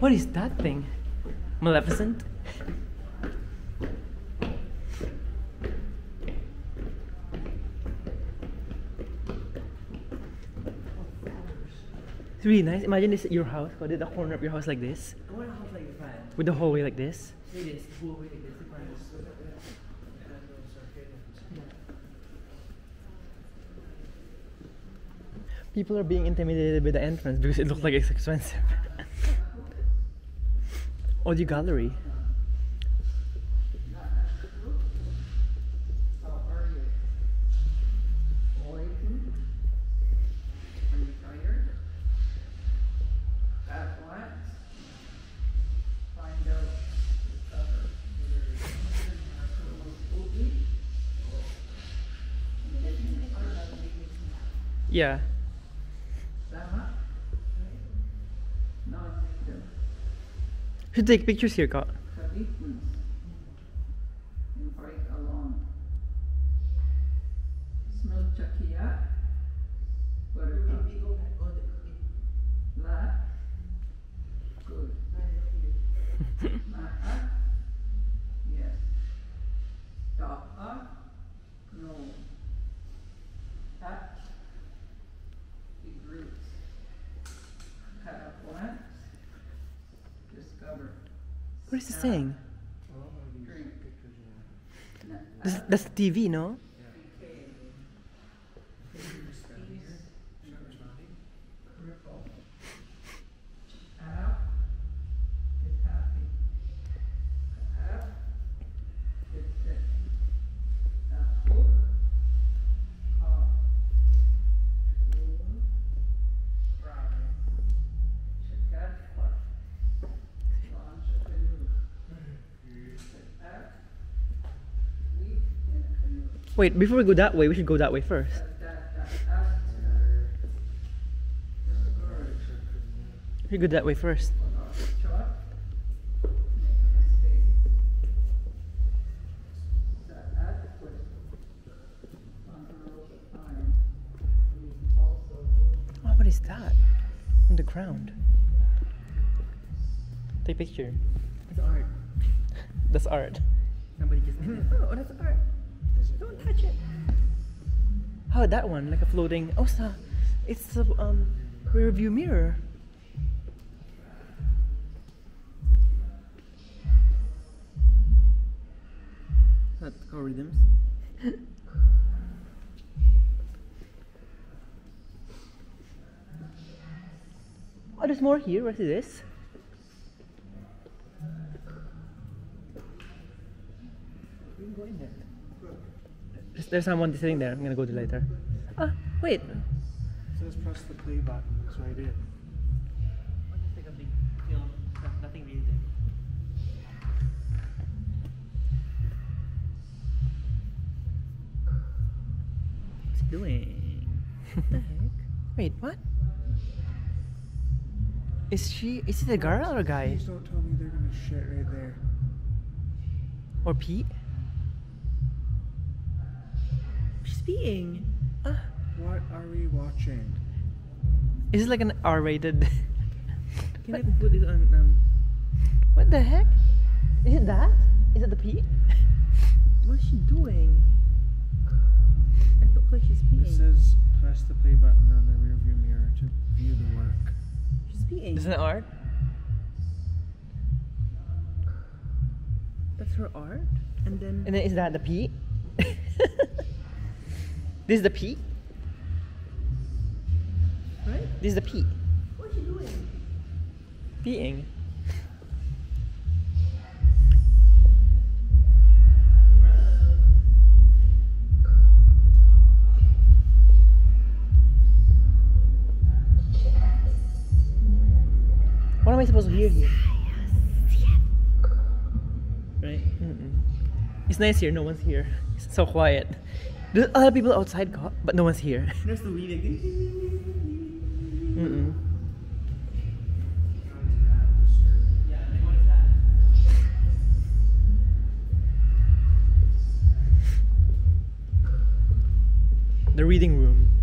What is that thing? Maleficent? It's really nice. Imagine this at your house. To the corner of your house like this. I want a house like. With the hallway like this. Like this, full way like this. the front. People are being intimidated by the entrance because it looks like it's expensive. Audio gallery. How Should take pictures here, Ka. Commitments. Invite along. Smell chakia. Buttercup. La. Good. What is Smell. saying? That's, that's the TV, no? Wait, before we go that way, we should go that way first. We should go that way first. Shot. Make a mistake. The adequate on the rope of iron. We also Oh, what is that? On the ground. Take a picture. That's art. That's art. Somebody just. Oh, that's art. Don't touch it. How about that one? Like a floating. Oh, it's a, it's a um, rear view mirror. Not algorithms. Oh, there's more here. What is this? We can go in there. There's, there's someone sitting there. I'm gonna go to later. Oh, wait. says press the play button. It's right here. Just like a big film. Nothing really. What's he doing? what the heck? Wait, what? Is she? Is it a girl or a guy? Please don't tell me they're gonna shit right there. Or Pete? She's peeing. Ah, What are we watching? is it like an R-rated? Can what, I put this on? Um, what the heck? Is it that? Is it the Pete? what's she doing? It looks like she's It says press the play button on the rearview mirror to view the work. she's peeing. Isn't it art? That's her art. And then. And then is that the Pete? this is the Pete? right? This is the Pete. What's she doing? Peeing. What am I supposed to hear here? Right? Mm-mm. It's nice here. No one's here. It's so quiet. There's other people outside, but no one's here. There's the is that? The reading room.